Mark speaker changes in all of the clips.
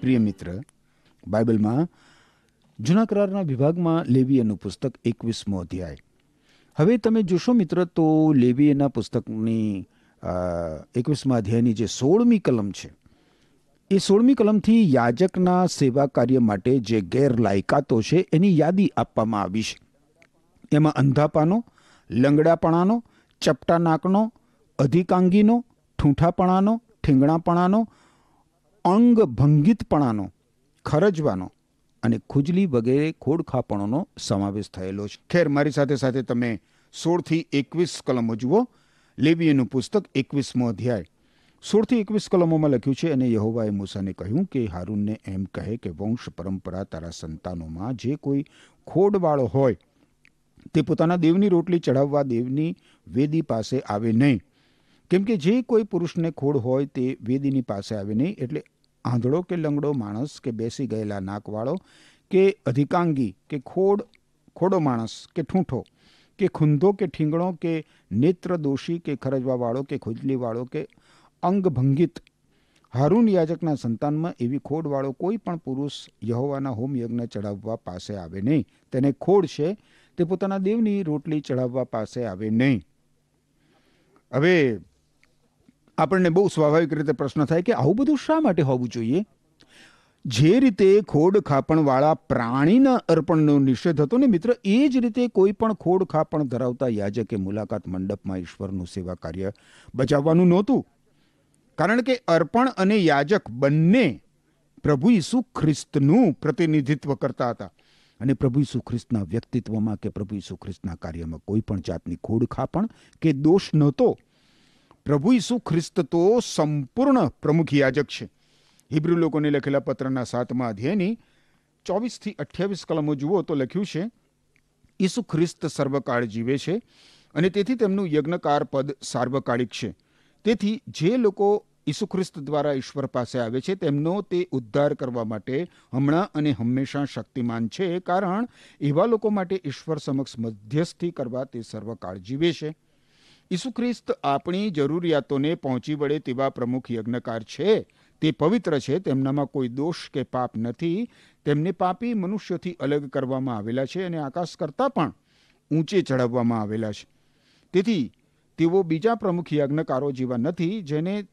Speaker 1: પ્રિય મિત્ર, બાઇબલમાં જૂના કરારના વિભાગમાં લેવીયનું પુસ્તક એકવીસમો અધ્યાય. હવે તમે જોશો મિત્ર તો લેવીયના પુસ્તકની એકવીસમા અધ્યાયની જે સોળમી કલમ છે, એ સોળમી કલમથી યાજકના સેવા કાર્ય માટે જે ગેરલાયકાતો છે એની યાદી આપવામાં આવી છે. એમાં અંધાપાનો, લંગડાપણાનો ચપટા નાકનો અધિકાંગીનો, ઠૂંઠાપણાનો, ઠીંગણાપણાનો અંગ ભંગિતપણાનો ખરજવાનો અને ખુજલી વગેરે ખોડખાપણોનો સમાવેશ થયેલો છે. ખેર, મારી સાથે સાથે તમે સોળથી એકવીસ કલમો જુઓ. લેવીએનું પુસ્તક એકવીસમો અધ્યાય. સોળથી એકવીસ કલમોમાં લખ્યું છે, અને યહોવાએ મૂસાને કહ્યું કે હારૂનને એમ કહે કે, વંશ પરંપરા તારા સંતાનોમાં જે કોઈ ખોડવાળો હોય, તે પોતાના દેવની રોટલી ચઢાવવા દેવની વેદી પાસે આવે નહીં. કેમ કે જે કોઈ પુરુષને ખોડ હોય તે વેદીની પાસે આવે નહીં, એટલે આંધળો કે લંગડો માણસ કે બેસી ગયેલા નાકવાળો કે અધિકાંગી કે ખોડ, ખોડો માણસ કે ઠૂંઠો કે ખૂંધો કે ઠીંગણો કે નેત્ર દોષી કે ખરજવાવાળો કે ખુજલીવાળો કે અંગભંગિત. હારૂન યાજકના સંતાનમાં એવી ખોડવાળો કોઈ પણ પુરુષ યહોવાના હોમ યજ્ઞ ચડાવવા પાસે આવે નહીં. તેને ખોડ છે તે પોતાના દેવની રોટલી ચડાવવા પાસે આવે નહીં. હવે આપણને બહુ સ્વાભાવિક રીતે પ્રશ્ન થાય કે આવું બધું શા માટે હોવું જોઈએ? જે રીતે ખોડ ખાપણવાળા પ્રાણીના અર્પણનો નિષેધ હતો ને મિત્ર, એ જ રીતે કોઈ પણ ખોડ ખાપણ ધરાવતા યાજકે મુલાકાત મંડપમાં ઈશ્વરનું સેવા કાર્ય બજાવવાનું નહોતું. કારણ કે અર્પણ અને યાજક બંને પ્રભુ ઈસુ ખ્રિસ્તનું પ્રતિનિધિત્વ કરતા હતા. અને પ્રભુ ઈસુ ખ્રિસ્તના વ્યક્તિત્વમાં કે પ્રભુ ઈસુ ખ્રિસ્તના કાર્યમાં કોઈ પણ જાતની ખોડ ખાપણ કે દોષ નહોતો. પ્રભુ ઈસુ ખ્રિસ્ત તો સંપૂર્ણ પ્રમુખ યાજક છે. હિબ્રુ લોકોને લખેલા પત્રના સાતમા અધ્યાયની ચોવીસથી અઠ્યાવીસ કલમો જુઓ તો લખ્યું છે, ઈસુ ખ્રિસ્ત સર્વકાળ જીવે છે અને તેથી તેમનું યજ્ઞકાર પદ સાર્વકાળિક છે. તેથી જે લોકો ઈસુ ખ્રિસ્ત દ્વારા ઈશ્વર પાસે આવે છે, તેમનો તે ઉદ્ધાર કરવા માટે હમણાં અને હંમેશા શક્તિમાન છે, કારણ એવા લોકો માટે ઈશ્વર સમક્ષ મધ્યસ્થી કરવા તે સર્વકાળ જીવે છે. ઈસુ ખ્રિસ્ત આપણી જરૂરિયાતોને પહોંચી વળે તેવા પ્રમુખ યજ્ઞકાર છે. તે પવિત્ર છે, તેમનામાં કોઈ દોષ કે પાપ નથી. તેમને પાપી મનુષ્યથી અલગ કરવામાં આવેલા છે અને આકાશ કરતાં પણ ઊંચે ચડાવવામાં આવેલા છે. તેથી તેઓ બીજા પ્રમુખ યજ્ઞકારો જેવા નથી, જેને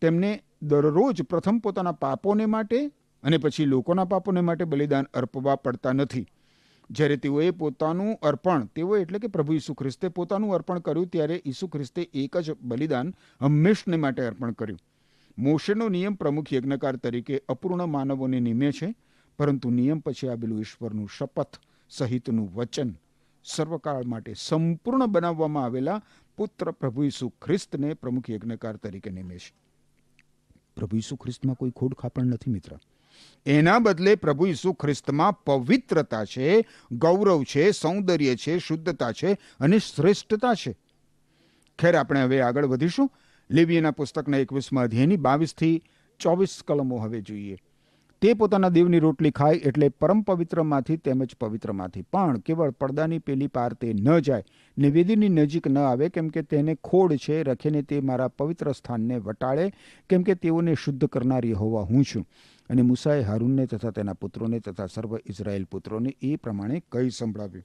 Speaker 1: તેમને દરરોજ પ્રથમ પોતાના પાપોને માટે અને પછી લોકોના પાપોને માટે બલિદાન અર્પવા પડતા નથી. જ્યારે તેઓએ પોતાનું અર્પણ, તેઓ એટલે કે પ્રભુ ઈસુ ખ્રિસ્તે પોતાનું અર્પણ કર્યું ત્યારે ઈસુ ખ્રિસ્તે એક જ બલિદાન હંમેશને માટે અર્પણ કર્યું. મોશેનો નિયમ પ્રમુખ યજ્ઞકાર તરીકે અપૂર્ણ માનવોને નિમે છે, પરંતુ નિયમ પછી આવેલું ઈશ્વરનું શપથ સહિતનું વચન સર્વકાળ માટે સંપૂર્ણ બનાવવામાં આવેલા પુત્ર પ્રભુ ઈસુ ખ્રિસ્તને પ્રમુખ યજ્ઞકાર તરીકે નિમે છે. પ્રભુ ઈસુ ખ્રિસ્તમાં કોઈ ખોડ ખાપણ નથી મિત્ર. એના બદલે પ્રભુ ઈસુ ખ્રિસ્તમાં પવિત્રતા છે, ગૌરવ છે, સૌંદર્ય છે, શુદ્ધતા છે અને શ્રેષ્ઠતા છે. ખેર આપણે હવે આગળ વધીશું. લેવીના પુસ્તકના એકવીસમાં અધ્યાયની બાવીસથી ચોવીસ કલમો હવે જોઈએ. તે પોતાના દેવની રોટલી ખાય એટલે પરમ પવિત્રમાંથી તેમજ પવિત્રમાંથી પણ કેવળ પડદાની પેલી પાર તે ન જાય નિવેદીની નજીક ન આવે કેમ કે તેને ખોડ છે, રખીને તે મારા પવિત્ર સ્થાનને વટાળે કેમ કે તેઓને શુદ્ધ કરનારી હોવા હું છું. અને મુસાએ હારૂનને તથા તેના પુત્રોને તથા સર્વ ઇઝરાયેલ પુત્રોને એ પ્રમાણે કહી સંભળાવ્યું.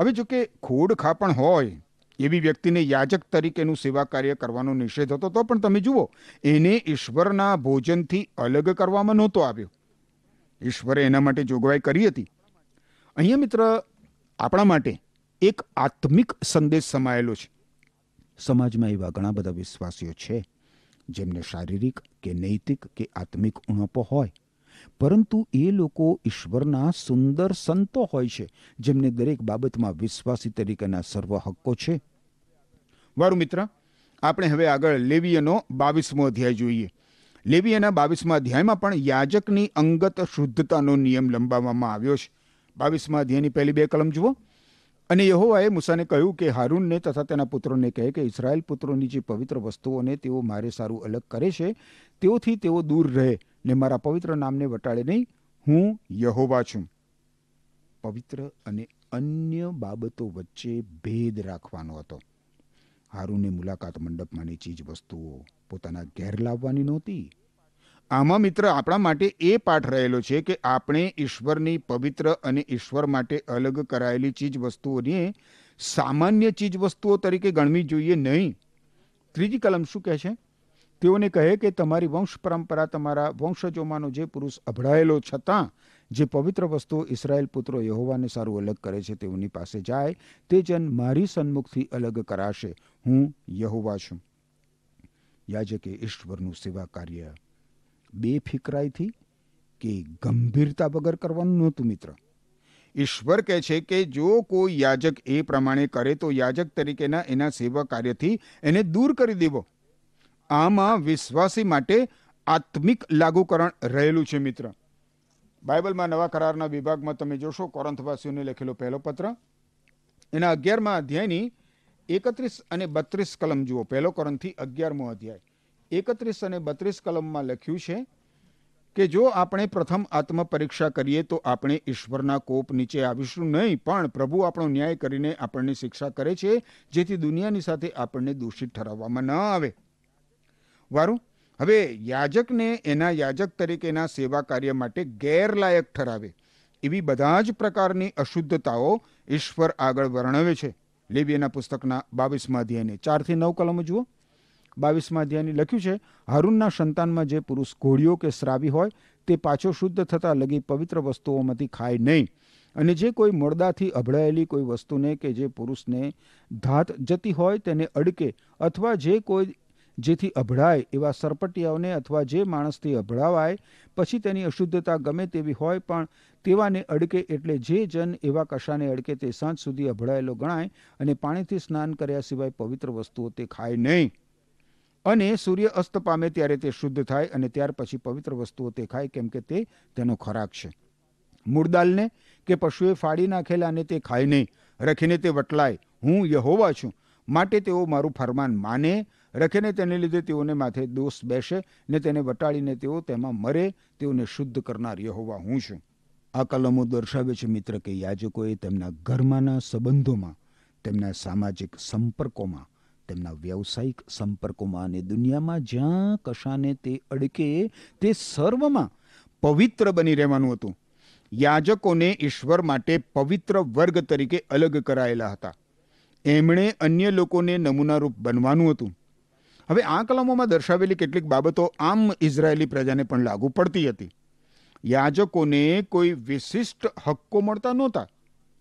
Speaker 1: હવે જો કે ખોડ ખાપણ હોય એવી વ્યક્તિને યાજક તરીકેનું સેવા કાર્ય કરવાનો નિષેધ હતો, તો પણ તમે જુઓ, એને ઈશ્વરના ભોજનથી અલગ કરવામાં નહોતો આવ્યો. ઈશ્વરે એના માટે જોગવાઈ કરી હતી. અહીંયા મિત્ર, આપણા માટે એક આત્મિક સંદેશ સમાયેલો છે. સમાજમાં એવા ઘણા બધા વિશ્વાસીઓ છે. જેમને શારીરિક કે નૈતિક કે આત્મિક ઉણપો હોય. પરંતુ એ લોકો ઈશ્વરના સુંદર સંતો હોય છે, જેમને દરેક બાબતમાં વિશ્વાસી તરીકેના સર્વ હક્કો છે. વારું મિત્ર, આપણે હવે આગળ લેવીયનો બાવીસમો અધ્યાય જોઈએ. લેવીયના બાવીસમા અધ્યાયમાં પણ યાજકની અંગત શુદ્ધતાનો નિયમ લંબાવવામાં આવ્યો છે. બાવીસમા અધ્યાયની પહેલી બે કલમ જુઓ. અને યહોવાએ મૂસાને કહ્યું કે હારૂનને તથા તેના પુત્રોને કહે કે ઇસરાયેલ પુત્રોની જે પવિત્ર વસ્તુઓને તેઓ મારે સારું અલગ કરે છે, તેઓથી તેઓ દૂર રહે ને મારા પવિત્ર નામને વટાળે નહીં. હું યહોવા છું. પવિત્ર અને અન્ય બાબતો વચ્ચે ભેદ રાખવાનો હતો. હારૂને મુલાકાત મંડપમાંની ચીજ વસ્તુઓ પોતાના ઘેર લાવવાની નહોતી. આમાં મિત્ર આપણા માટે એ પાઠ રહેલો છે કે આપણે ઈશ્વરની પવિત્ર અને ઈશ્વર માટે અલગ કરાયેલી ચીજ વસ્તુઓને સામાન્ય ચીજ વસ્તુઓ તરીકે ગણવી જોઈએ નહીં. ત્રીજી કલમ શું કહે છે? તેઓને કહે કે તમારી વંશ પરંપરા તમારા વંશજોમાંનો જે પુરુષ અભડાયેલો છતાં જે પવિત્ર વસ્તુઓ ઇસરાયેલ પુત્રો યહોવાને સારું અલગ કરે છે તેઓની પાસે જાય, તે જન મારી સન્મુખથી અલગ કરાશે. હું યહોવા છું. યાજકે ઈશ્વરનું સેવા કાર્ય બેફિકરાઈથી કે ગંભીરતા વગર કરવાનું નહોતું, મિત્ર. ઈશ્વર કહે છે કે જો કોઈ યાજક એ પ્રમાણે કરે તો યાજક તરીકેના એના સેવા કાર્યથી એને દૂર કરી દેવો. આમાં વિશ્વાસી માટે આત્મિક લાગુકરણ રહેલું છે, મિત્ર. બાઇબલમાં નવા કરારના વિભાગમાં તમે જોશો, કોરંથવાસીઓને લખેલો પહેલો પત્ર. એના અગિયારમાં અધ્યાયની એકત્રીસ અને બત્રીસ કલમ જુઓ. પહેલો કરંથી અગિયારમો અધ્યાય. એકત્રીસ અને બત્રીસ કલમમાં લખ્યું છે કે જો આપણે પ્રથમ આત્મ પરીક્ષા કરીએ તો આપણે ઈશ્વરના કોપ નીચે આવીશું નહીં, પણ પ્રભુ આપણો ન્યાય કરીને આપણને શિક્ષા કરે છે, જેથી દુનિયાની સાથે આપણને દોષિત ઠરાવવામાં ન આવે. વારું, હવે યાજકને એના યાજક તરીકેના સેવા કાર્ય માટે ગેરલાયક ઠરાવે. એવી બધા જ પ્રકારની અશુદ્ધતાઓ ઈશ્વર આગળ વર્ણવે છે. લેબિયાના પુસ્તકના બાવીસમાં અધ્યાયને ચારથી નવ કલમો જુઓ. બાવીસમાં અધ્યાયની લખ્યું છે, હારૂનના સંતાનમાં જે પુરુષ ઘોડીઓ કે શ્રાવી હોય, તે પાછો શુદ્ધ થતાં લગી પવિત્ર વસ્તુઓમાંથી ખાય નહીં. અને જે કોઈ મોરદાથી અભળાયેલી કોઈ વસ્તુને કે જે પુરુષને ધાત જતી હોય, તેને અડકે અથવા જે કોઈ જેથી અભળાય એવા સરપટિયાઓને અથવા જે માણસથી અભડાવાય પછી તેની અશુદ્ધતા ગમે તેવી હોય, પણ તેવાને અડકે એટલે જે જન એવા કશાને અડકે તે સાંજ સુધી અભળાયેલો ગણાય અને પાણીથી સ્નાન કર્યા સિવાય પવિત્ર વસ્તુઓ તે ખાય નહીં. અને સૂર્ય અસ્ત પામે ત્યારે તે શુદ્ધ થાય અને ત્યાર પછી પવિત્ર વસ્તુઓ તે ખાય, કેમ કે તે તેનો ખોરાક છે. મૂળદાલને કે પશુએ ફાડી નાખેલા અને તે ખાય નહીં. રખીને તે વટલાય. હું યહોવા છું. માટે તેઓ મારું ફરમાન માને. રખીને તેને લીધે તેઓને માથે દોષ બેસે ને તેને વટાળીને તેઓ તેમાં મરે. તેઓને શુદ્ધ કરનાર યહોવા હું છું. આ કલમો દર્શાવે છે મિત્ર કે યાજકોએ તેમના ઘરમાંના સંબંધોમાં, તેમના સામાજિક સંપર્કોમાં તેમના વ્યવસાયિક સંપર્કોમાં અને દુનિયામાં જ્યાં કશાને તે અડકે, તે સર્વમાં પવિત્ર બની રહેવાનું હતું. યાજકોને ઈશ્વર માટે પવિત્ર વર્ગ તરીકે અલગ કરાયેલા હતા. એમણે અન્ય લોકોને નમૂનારૂપ બનવાનું હતું. હવે આ કલમોમાં દર્શાવેલી કેટલીક બાબતો આમ ઇઝરાયેલી પ્રજાને પણ લાગુ પડતી હતી. યાજકોને કોઈ વિશિષ્ટ હક્કો મળતા નહોતા.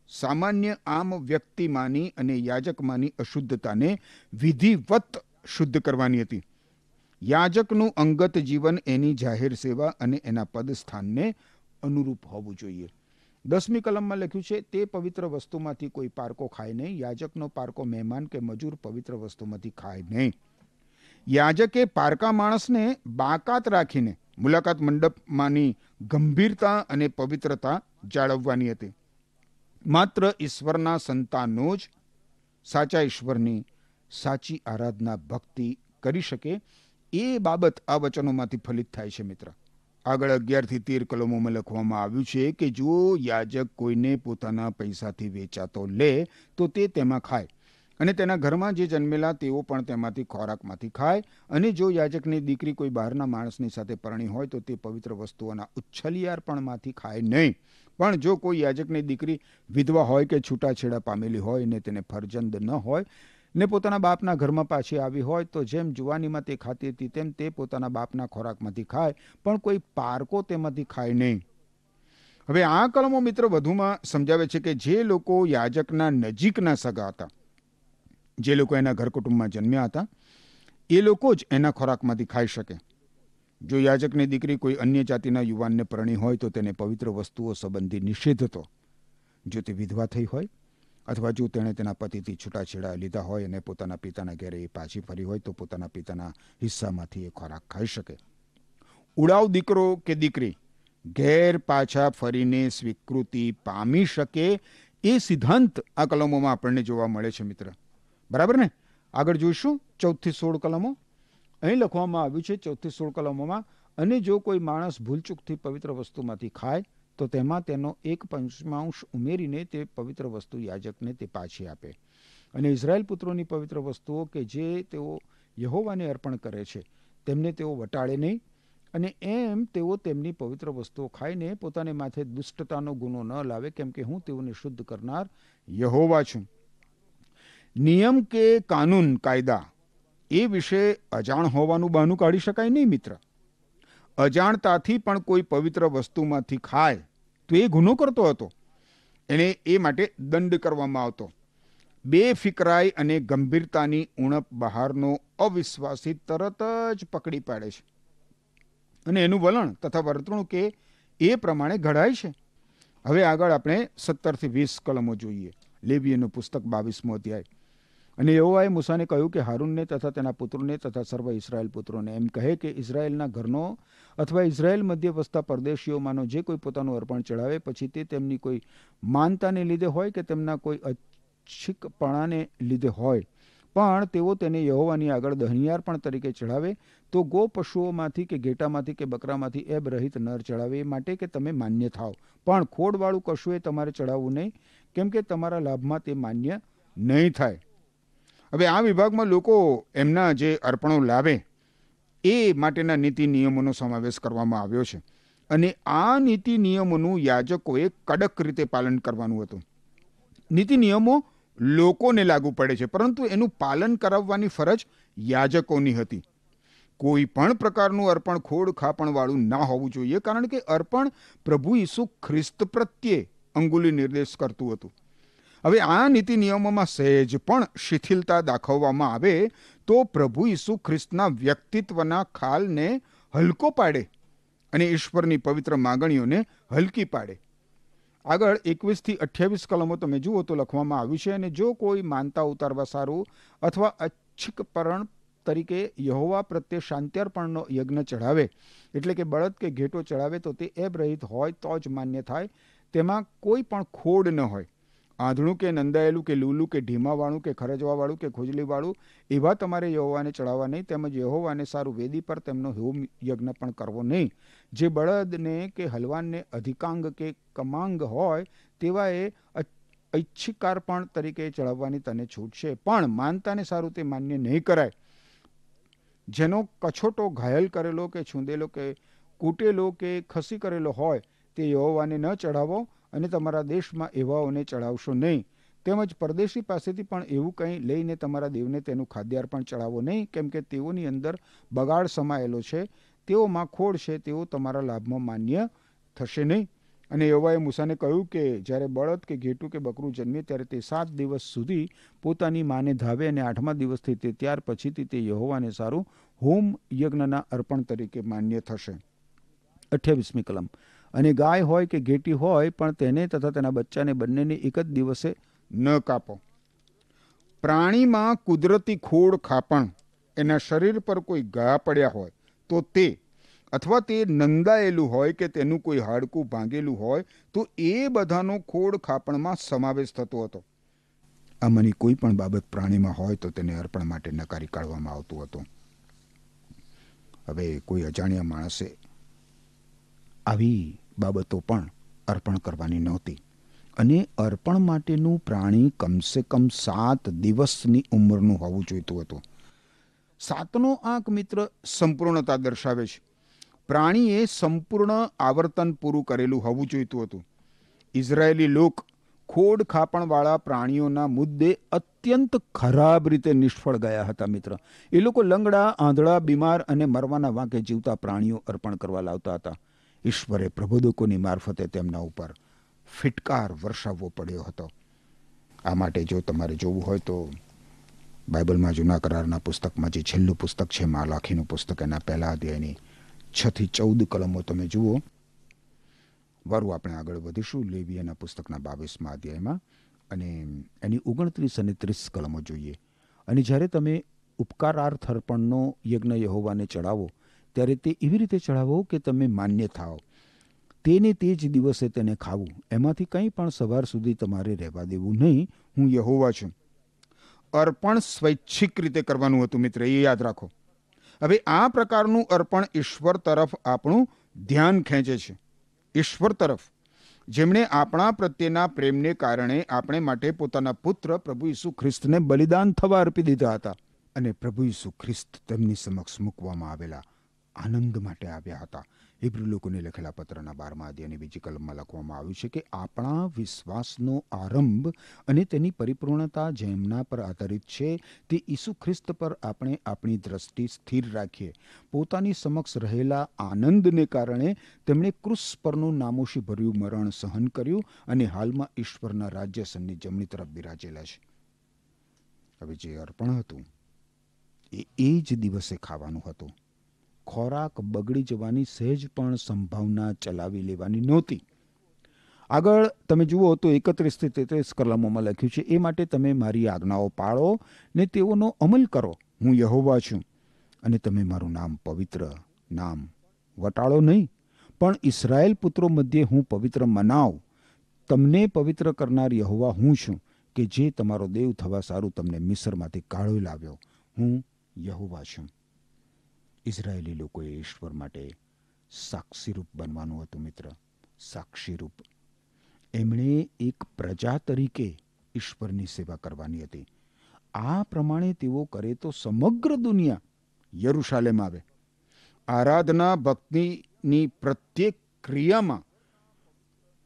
Speaker 1: સામાન્ય આમ વ્યક્તિમાંની અને યાજકમાંની અશુદ્ધતાને વિધિવત શુદ્ધ કરવાની હતી. યાજકનું અંગત જીવન એની જાહેર સેવા અને એના પદ સ્થાનને અનુરૂપ હોવું જોઈએ. દસમી કલમમાં લખ્યું છે, તે પવિત્ર વસ્તુમાંથી કોઈ પારકો ખાય નહીં, યાજકનો પારકો મહેમાન કે મજૂર પવિત્ર વસ્તુમાંથી ખાય નહીં. યાજકે પારકા માણસને બાકાત રાખીને મુલાકાત મંડપમાંની ગંભીરતા અને પવિત્રતા જાળવવાની હતી. માત્ર ઈશ્વરના સંતાનો જ સાચા ઈશ્વરની સાચી આરાધના ભક્તિ કરી શકે એ બાબત આ વચનોમાંથી ફલિત થાય છે મિત્ર. આગળ અગિયારથી તેર કલમોમાં લખવામાં આવ્યું છે કે જો યાજક કોઈને પોતાના પૈસાથી વેચાતો લે, તો તે તેમાં ખાય. અને તેના ઘરમાં જે જન્મેલા તેઓ પણ તેમાંથી ખોરાકમાંથી ખાય. અને જો યાજકની દીકરી કોઈ બહારના માણસની સાથે પરણી હોય, તો તે પવિત્ર વસ્તુઓના ઉચ્છલિયારપણમાંથી ખાય નહીં. પણ જો કોઈ યાજકની દીકરી વિધવા હોય કે છૂટાછેડા પામેલી હોય ને તેને ફરજંદ ન હોય ને પોતાના બાપના ઘરમાં પાછી આવી હોય તો જેમ જુવાનીમાં તે ખાતી હતી તેમ તે પોતાના બાપના ખોરાકમાંથી ખાય, પણ કોઈ પારકો તેમાંથી ખાય નહીં. હવે આ કલમો મિત્ર વધુમાં સમજાવે છે કે જે લોકો યાજકના નજીકના સગા હતા, જે લોકો એના ઘર કુટુંબમાં જન્મ્યા હતા, એ લોકો જ એના ખોરાકમાંથી ખાઈ શકે. જો યાજકની દીકરી કોઈ અન્ય જાતિના યુવાનને પરણી હોય તો તેને પવિત્ર વસ્તુઓ સંબંધી નિષેધ હતો જો તે વિધવા થઈ હોય અથવા જો તેણે તેના પતિથી છૂટાછેડા લીધા હોય અને પોતાના પિતાના ઘેરે એ પાછી ફરી હોય તો પોતાના પિતાના હિસ્સામાંથી એ ખોરાક ખાઈ શકે. ઉડાવ દીકરો કે દીકરી ઘેર પાછા ફરીને સ્વીકૃતિ પામી શકે એ સિદ્ધાંત આ કલમોમાં આપણને જોવા મળે છે મિત્ર. બરાબર ને? આગળ જોઈશું. ચૌદથી સોળ કલમો. અહીં લખવામાં આવ્યું છે, ચોથી સોળ કલમોમાં, અને જો કોઈ માણસ ભૂલચૂકથી પવિત્ર વસ્તુમાંથી ખાય, તો તેમાં તેનો એક પંચમાંશ ઉમેરીને તે પવિત્ર વસ્તુ યાજકને તે પાછી આપે. અને ઇઝરાયલ પુત્રોની પવિત્ર વસ્તુઓ કે જે તેઓ યહોવાને અર્પણ કરે છે, તેમને તેઓ વટાળે નહીં. અને એમ તેઓ તેમની પવિત્ર વસ્તુઓ ખાઈને પોતાને માથે દુષ્ટતાનો ગુનો ન લાવે, કેમ કે હું તેઓને શુદ્ધ કરનાર યહોવા છું. નિયમ કે કાનૂન કાયદા? એ વિશે અજાણ હોવાનું બહાનું કાઢી શકાય નહીં, મિત્ર. અજાણતાથી પણ કોઈ પવિત્ર વસ્તુમાંથી ખાય તો એ ગુનો કરતો હતો. એને એ માટે દંડ કરવામાં આવતો. બેફિકરાઈ અને ગંભીરતાની ઉણપ બહારનો અવિશ્વાસી તરત જ પકડી પાડે છે. અને એનું વલણ તથા વર્તણૂક એ એ પ્રમાણે ઘડાય છે. હવે આગળ આપણે સત્તરથી વીસ કલમો જોઈએ. લેવીએનું પુસ્તક બાવીસમો અધ્યાય. અને યહોવાએ મૂસાને કહ્યું કે હારૂનને તથા તેના પુત્રોને તથા સર્વ ઇસરાયેલ પુત્રોને એમ કહે કે ઇઝરાયેલના ઘરનો અથવા ઇઝરાયેલ મધ્ય વસતા પરદેશીઓમાંનો જે કોઈ પોતાનું અર્પણ ચડાવે પછી તે તેમની કોઈ માનતાને લીધે હોય કે તેમના કોઈ અચ્છિકપણાને લીધે હોય. પણ તેઓ તેને યહોવાની આગળ દહનિયારપણ તરીકે ચઢાવે, તો ગો પશુઓમાંથી કે ઘેટામાંથી કે બકરામાંથી એબ રહિત નર ચડાવે એ માટે કે તમે માન્ય થાઓ. પણ ખોડવાળું કશું એ તમારે ચડાવવું નહીં, કેમ કે તમારા લાભમાં તે માન્ય નહીં થાય. હવે આ વિભાગમાં લોકો એમના જે અર્પણો લાવે એ માટેના નીતિ નિયમોનો સમાવેશ કરવામાં આવ્યો છે. અને આ નીતિ નિયમોનું યાજકોએ કડક રીતે પાલન કરવાનું હતું. નીતિ નિયમો લોકોને લાગુ પડે છે, પરંતુ એનું પાલન કરાવવાની ફરજ યાજકોની હતી. કોઈ પણ પ્રકારનું અર્પણ ખોડ ખાપણવાળું ના હોવું જોઈએ, કારણ કે અર્પણ પ્રભુ ઈસુ ખ્રિસ્ત પ્રત્યે અંગુલી નિર્દેશ કરતું હતું. હવે આ નીતિ નિયમોમાં સહેજ પણ શિથિલતા દાખવવામાં આવે તો પ્રભુ ઈસુ ખ્રિસ્તના વ્યક્તિત્વના ખાલને હલકો પાડે અને ઈશ્વરની પવિત્ર માગણીઓને હલકી પાડે. આગળ એકવીસથી અઠ્યાવીસ કલમો તમે જુઓ તો લખવામાં આવ્યું છે, અને જો કોઈ માનતા ઉતારવા સારું અથવા અચ્છિકપરણ તરીકે યહોવા પ્રત્યે શાંત્યર્પણનો યજ્ઞ ચઢાવે, એટલે કે બળદ કે ઘેટો ચઢાવે તો તે એબ રહિત હોય તો જ માન્ય થાય, તેમાં કોઈ પણ ખોડ ન હોય. આંધળું કે નંદાયેલું કે લૂલું કે ઢીમાવાળું કે ખરજવાવાળું કે ખુજલીવાળું, એવા તમારે યહોવાને ચડાવવા નહીં. તેમજ યહોવાને સારું વેદી પર તેમનો હોમ યજ્ઞ પણ કરવો નહીં. જે બળદને કે હલવાનને અધિકાંગ કે કમાંગ હોય, તેવા એ ઐચ્છિકાર્પણ તરીકે ચડાવવાની તને છૂટ છે. પણ માનતાને સારું તે માન્ય નહીં કરાય. જેનો કછોટો ઘાયલ કરેલો કે છૂંદેલો કે કૂટેલો કે ખસી કરેલો હોય, તે યહોવાને ન ચઢાવો. અને તમારા દેશમાં એવાઓને ચડાવશો નહીં. તેમજ પરદેશી પાસેથી પણ એવું કંઈ લઈને તમારા દેવને તેનું ખાદ્યાર્પણ ચડાવો નહીં, કેમ કે તેઓની અંદર બગાડ સમાયેલો છે. તેઓમાં ખોડ છે, તેઓ તમારા લાભમાં માન્ય થશે નહીં. અને યહોવાએ મૂસાને કહ્યું કે જ્યારે બળદ કે ઘેટું કે બકરું જન્મે ત્યારે તે સાત દિવસ સુધી પોતાની માને ધાવે અને આઠમા દિવસથી તે ત્યાર પછીથી તે યહોવાને સારું હોમ યજ્ઞના અર્પણ તરીકે માન્ય થશે. અઠ્યાવીસમી કલમ. અને ગાય હોય કે ઘેટી હોય, પણ તેને તથા તેના બચ્ચાને બંનેને એક જ દિવસે ન કાપો. પ્રાણીમાં કુદરતી ખોડ ખાપણ એના શરીર પર કોઈ ઘા પડ્યા હોય, તો તે અથવા તે નંદાયેલું હોય કે તેનું કોઈ હાડકું ભાંગેલું હોય, તો એ બધાનો ખોડ ખાપણમાં સમાવેશ થતો હતો. આમાંની કોઈ પણ બાબત પ્રાણીમાં હોય તો તેને અર્પણ માટે નકારી કાઢવામાં આવતું હતું. હવે કોઈ અજાણ્યા માણસે આવી બાબતો પણ અર્પણ કરવાની નહોતી. અને અર્પણ માટેનું પ્રાણી કમસે કમ સાત દિવસની ઉંમરનું હોવું જોઈતું હતું. સાતનો આંક મિત્ર સંપૂર્ણતા દર્શાવે છે. પ્રાણીએ સંપૂર્ણ આવર્તન પૂરું કરેલું હોવું જોઈતું હતું. ઇઝરાયેલી લોક ખોડ ખાપણવાળા પ્રાણીઓના મુદ્દે અત્યંત ખરાબ રીતે નિષ્ફળ ગયા હતા મિત્ર. એ લોકો લંગડા, આંધળા, બીમાર અને મરવાના વાંકે જીવતા પ્રાણીઓ અર્પણ કરવા લાવતા હતા. ઈશ્વરે પ્રબોધકોની મારફતે તેમના ઉપર ફિટકાર વરસાવવો પડ્યો હતો. આ માટે જો તમારે જોવું હોય તો બાઇબલમાં જૂના કરારના પુસ્તકમાં જે છેલ્લું પુસ્તક છે માલાખીનું પુસ્તક, એના પહેલા અધ્યાયની છ થી ચૌદ કલમો તમે જુઓ. વારું આપણે આગળ વધીશું લેવીયાના પુસ્તકના બાવીસમાં અધ્યાયમાં અને એની ઓગણત્રીસ અને ત્રીસ કલમો જોઈએ. અને જ્યારે તમે ઉપકારાર્થ અર્પણનો યજ્ઞ યહોવાને ચડાવો ત્યારે તે એવી રીતે ચઢાવો કે તમે માન્ય થાઓ. તેને તે જ દિવસે તેને ખાવું. એમાંથી કંઈ પણ સવાર સુધી તમારે રહેવા દેવું નહીં. હું યહોવા છું. અર્પણ સ્વૈચ્છિક રીતે કરવાનું હતું મિત્ર, એ યાદ રાખો. હવે આ પ્રકારનું અર્પણ ઈશ્વર તરફ આપણું ધ્યાન ખેંચે છે. ઈશ્વર તરફ. જેમણે આપણા પ્રત્યેના પ્રેમને કારણે આપણે માટે પોતાના પુત્ર પ્રભુ ઈસુ ખ્રિસ્તને બલિદાન થવા અર્પી દીધા હતા અને પ્રભુ ઈસુ ખ્રિસ્ત તેમની સમક્ષ મૂકવામાં આવેલા. આનંદ માટે આવ્યા હતા. હિબ્રુ લોકોને લખેલા પત્રના બારમા અધ્યાયની બીજી કલમમાં લખવામાં આવ્યું છે કે આપણા વિશ્વાસનો આરંભ અને તેની પરિપૂર્ણતા જેમના પર આધારિત છે, તે ઈસુ ખ્રિસ્ત પર આપણે આપણી દ્રષ્ટિ સ્થિર રાખીએ. પોતાની સમક્ષ રહેલા આનંદને કારણે તેમણે ક્રુસ પરનું નામોશી ભર્યું મરણ સહન કર્યું અને હાલમાં ઈશ્વરના રાજ્યસનની જમણી તરફ બિરાજેલા છે. હવે જે અર્પણ હતું, એ એ જ દિવસે ખાવાનું હતું. ખોરાક બગડી જવાની સહેજ પણ સંભાવના ચલાવી લેવાની નહોતી. આગળ તમે જુઓ તો એકત્રીસથી તેત્રીસ કલમોમાં લખ્યું છે, એ માટે તમે મારી આજ્ઞાઓ પાળો ને તેઓનો અમલ કરો. હું યહોવા છું અને તમે મારું નામ પવિત્ર નામ વટાળો નહીં. પણ ઇસરાયેલ પુત્રો મધ્યે હું પવિત્ર મનાવ. તમને પવિત્ર કરનાર યહોવા હું છું કે જે તમારો દેવ થવા સારું તમને મિસરમાંથી કાઢો લાવ્યો. હું યહોવા છું. ઇઝરાયેલી લોકોએ ઈશ્વર માટે સાક્ષીરૂપ બનવાનું હતું, મિત્ર. સાક્ષીરૂપ. એમણે એક પ્રજા તરીકે ઈશ્વરની સેવા કરવાની હતી. આ પ્રમાણે તેઓ કરે તો સમગ્ર દુનિયા યરુશાલેમ આવે. આરાધના ભક્તિની પ્રત્યેક ક્રિયામાં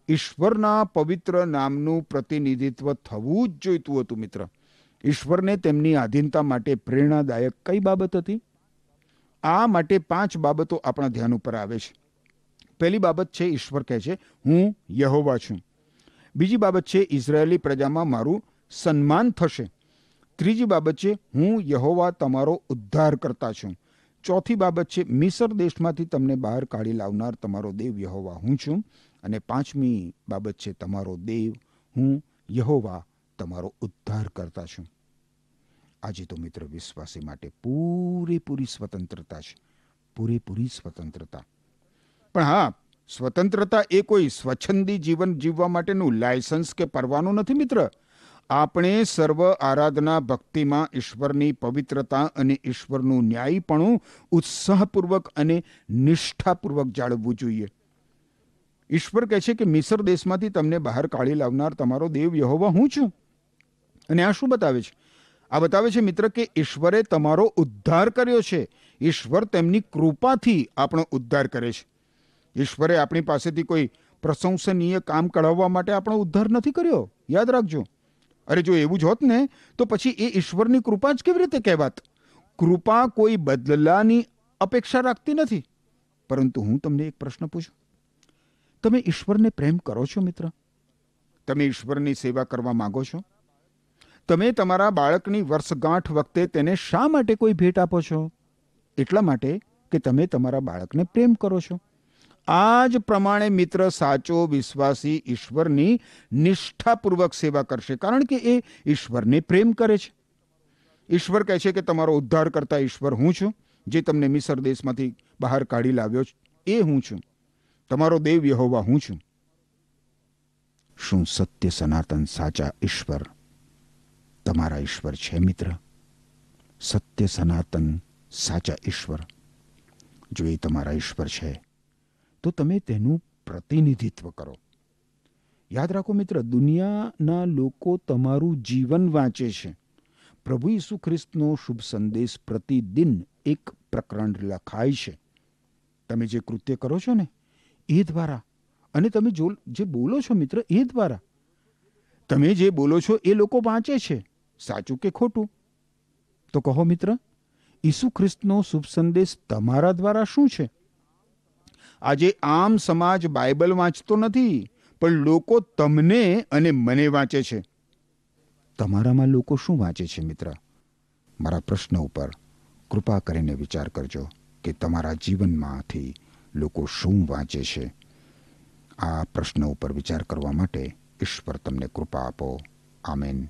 Speaker 1: ઈશ્વરના પવિત્ર નામનું પ્રતિનિધિત્વ થવું જ જોઈતું હતું, મિત્ર. ઈશ્વરને તેમની આધીનતા માટે પ્રેરણાદાયક કઈ બાબત હતી? આ માટે પાંચ બાબતો આપણા ધ્યાન ઉપર આવે છે. પહેલી બાબત છે, ઈશ્વર કહે છે, હું યહોવા છું. બીજી બાબત છે, ઇઝરાયેલી પ્રજામાં મારું સન્માન થશે. ત્રીજી બાબત છે, હું યહોવા તમારો ઉદ્ધાર કરતા છું. ચોથી બાબત છે, મિસર દેશમાંથી તમને બહાર કાઢી લાવનાર તમારો દેવ યહોવા હું છું. અને પાંચમી બાબત છે, તમારો દેવ હું યહોવા તમારો ઉદ્ધાર કરતા છું. આજે તો મિત્ર વિશ્વાસી માટે પૂરેપૂરી સ્વતંત્રતા છે. પૂરેપૂરી સ્વતંત્રતા. પણ હા, સ્વતંત્રતા એ કોઈ સ્વચ્છંદી જીવન જીવવા માટેનું લાયસન્સ કે પરવાનું નથી મિત્ર. આપણે સર્વ આરાધના ભક્તિમાં ઈશ્વરની પવિત્રતા અને ઈશ્વરનું ન્યાયીપણું ઉત્સાહપૂર્વક અને નિષ્ઠાપૂર્વક જાળવવું જોઈએ. ઈશ્વર કહે છે કે મિસર દેશમાંથી તમને બહાર કાઢી લાવનાર તમારો દેવ યહોવા હું છું. અને આ શું બતાવે છે? આ બતાવે છે મિત્ર કે ઈશ્વરે તમારો ઉદ્ધાર કર્યો છે. ઈશ્વર તેમની કૃપાથી આપણો ઉદ્ધાર કરે છે. ઈશ્વરે આપણી પાસેથી કોઈ પ્રશંસનીય કામ કઢાવવા માટે આપણો ઉદ્ધાર નથી કર્યો. યાદ રાખજો. અરે જો એવું જ હોત ને, તો પછી એ ઈશ્વરની કૃપા જ કેવી રીતે કહેવાત? કૃપા કોઈ બદલાની અપેક્ષા રાખતી નથી. પરંતુ હું તમને એક પ્રશ્ન પૂછું. તમે ઈશ્વરને પ્રેમ કરો છો મિત્ર? તમે ઈશ્વરની સેવા કરવા માંગો છો? તમે તમારા બાળકની વર્ષગાંઠ વખતે તેને શા માટે કોઈ ભેટ આપો છો? એટલા માટે કે તમે તમારા બાળકને પ્રેમ કરો છો. આ જ પ્રમાણે મિત્ર, સાચો, વિશ્વાસી ઈશ્વરની નિષ્ઠાપૂર્વક સેવા કરશે કારણ કે એ ઈશ્વરને પ્રેમ કરે છે. ઈશ્વર કહે છે કે તમારો ઉદ્ધાર કરતા ઈશ્વર હું છું. જે તમને મિસર દેશમાંથી બહાર કાઢી લાવ્યો એ હું છું. તમારો દેવ યહોવા હું છું. શું સત્ય સનાતન સાચા ઈશ્વર તમારા ઈશ્વર છે, મિત્ર. સત્ય, સનાતન, સાચા ઈશ્વર. જો એ તમારા ઈશ્વર છે, તો તમે તેનું પ્રતિનિધિત્વ કરો. યાદ રાખો મિત્ર, દુનિયાના લોકો તમારું જીવન વાંચે છે. પ્રભુ ઈસુ ખ્રિસ્તનો શુભ સંદેશ પ્રતિદિન એક પ્રકરણ લખાય છે. તમે જે કૃત્ય કરો છો ને, એ દ્વારા. અને તમે જો, જે બોલો છો મિત્ર, એ દ્વારા. તમે જે બોલો છો, એ લોકો વાંચે છે. સાચું કે ખોટું? તો કહો મિત્ર, ઈસુ ખ્રિસ્તનો શુભ સંદેશ તમારા દ્વારા શું છે? આજે આમ સમાજ બાઇબલ વાંચતો નથી, પણ લોકો તમને અને મને વાંચે છે. તમારામાં લોકો શું વાંચે છે મિત્ર? મારા પ્રશ્ન ઉપર કૃપા કરીને વિચાર કરજો કે તમારા જીવનમાંથી લોકો શું વાંચે છે. આ પ્રશ્ન ઉપર વિચાર કરવા માટે ઈશ્વર તમને કૃપા આપો. આમેન.